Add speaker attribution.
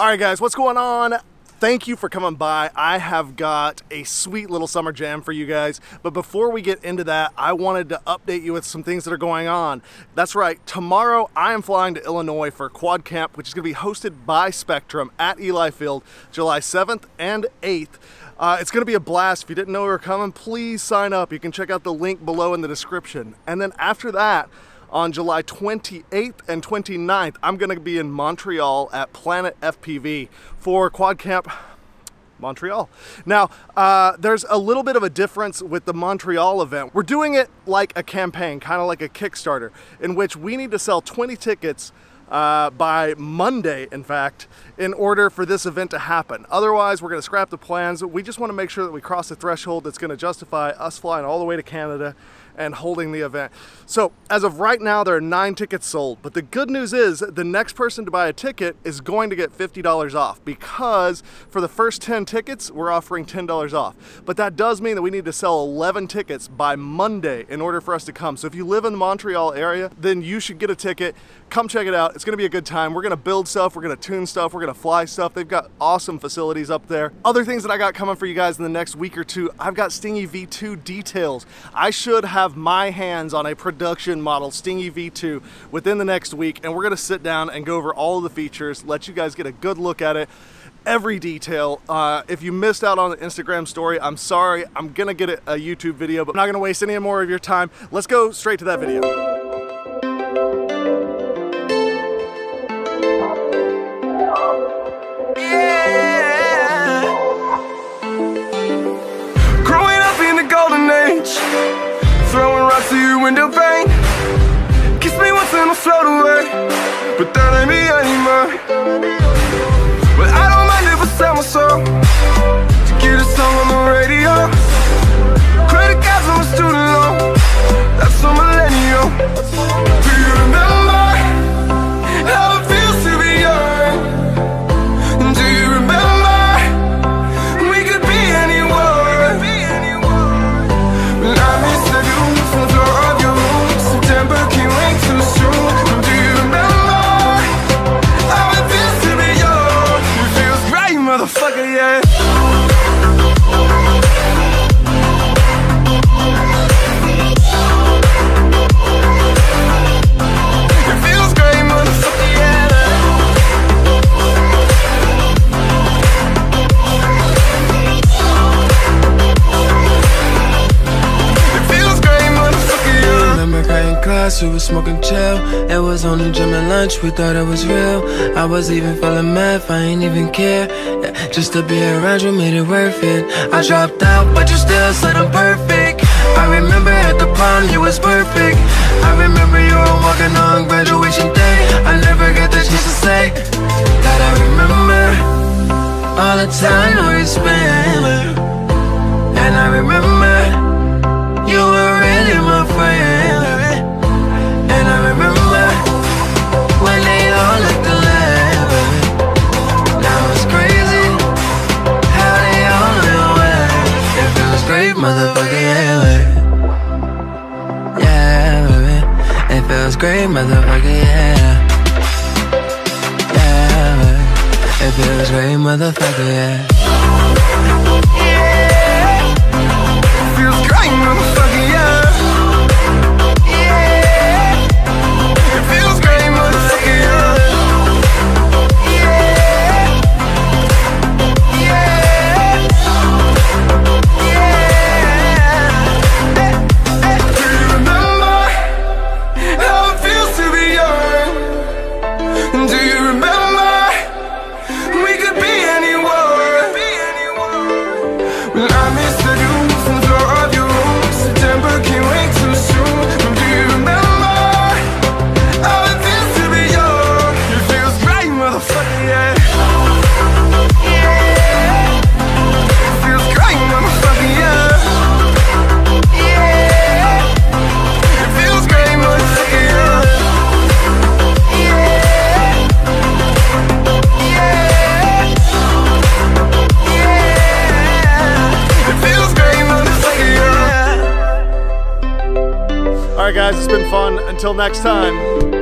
Speaker 1: All right, guys, what's going on? Thank you for coming by. I have got a sweet little summer jam for you guys. But before we get into that, I wanted to update you with some things that are going on. That's right, tomorrow I am flying to Illinois for Kwad Camp, which is going to be hosted by Spectrum at Eli Field, July 7th and 8th. Uh, it's going to be a blast. If you didn't know we were coming, please sign up. You can check out the link below in the description. And then after that, on July 28th and 29th, I'm going to be in Montreal at Planet FPV for Kwad Camp Montreal. Now, uh, there's a little bit of a difference with the Montreal event. We're doing it like a campaign, kind of like a Kickstarter, in which we need to sell 20 tickets uh, by Monday, in fact, in order for this event to happen. Otherwise, we're going to scrap the plans. We just want to make sure that we cross the threshold that's going to justify us flying all the way to Canada and holding the event. So as of right now, there are nine tickets sold. But the good news is the next person to buy a ticket is going to get $50 off because for the first 10 tickets, we're offering $10 off. But that does mean that we need to sell 11 tickets by Monday in order for us to come. So if you live in the Montreal area, then you should get a ticket. Come check it out. It's gonna be a good time. We're gonna build stuff, we're gonna tune stuff, we're gonna fly stuff. They've got awesome facilities up there. Other things that I got coming for you guys in the next week or two, I've got Stingy V2 details. I should have my hands on a production model Stingy V2 within the next week and we're gonna sit down and go over all of the features, let you guys get a good look at it every detail. Uh, if you missed out on the Instagram story, I'm sorry. I'm gonna get a YouTube video, but I'm not gonna waste any more of your time. Let's go straight to that video. But that ain't me anymore we
Speaker 2: were smoking chill. It was only gym and lunch, we thought it was real. I was even feeling math, I ain't even care. Yeah, just to be around you made it worth it. I dropped out, but you still said I'm perfect. I remember at the prom, you was perfect. I remember you were walking on graduation day. I never got the chance to say that I remember all the time we spent. And I remember you were really my friend motherfucker, yeah, baby. Yeah, baby. It feels great, motherfucker, yeah. Yeah, baby. It feels great, motherfucker, yeah.
Speaker 1: Feels great, motherfucker, All right, guys, it's been fun. Until next time.